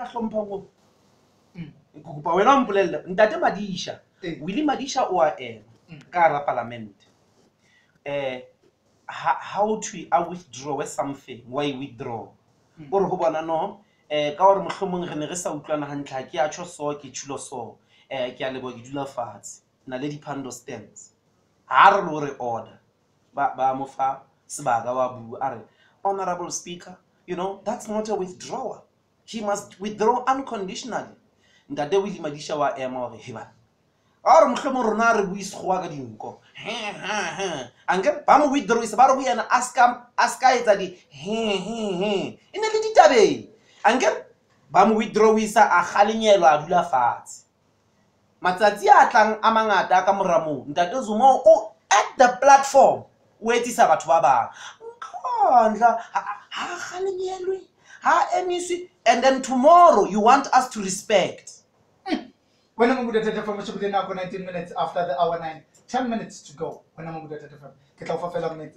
a hlomphang o Mm. ke kopa wena o mpolelle ntate madisha Ee. wile madisha o a ema Mm. ka hara palamente um how to a withdrawe something wa e withdraw Mm. o re go bona no um ka gore mohlomong re ne re sa utlwana gantle ga ke a tšho so ke tšhulo so um ke a lebo ke dula fatshe na le di-pando stands ga re le gore order ba ba mo fa sebaka wa bua a re honorable speaker you know that's not a withdrawer he must withdraw unconditionally. Ntate o ilemadiša wa ema gore heba ga gore mohlomong rona re bue sekgowa ka dinko. Anke ba mo withdrawisa ba re go yena a ska etsa di e ne le ditabeng. Anke ba mo withdrawisa a galenyelwa a dula fatshe. Matsatsi a tlang a mangata a ka moramoo ntate zuma o at the platform o etsisa batho ba bang. Nkandla ga galenyelwe MEC, and then tomorrow you want us to respect. When I'm going to from 19 minutes after the hour 9, 10 minutes to go. When I'm going to from, get off of a minute,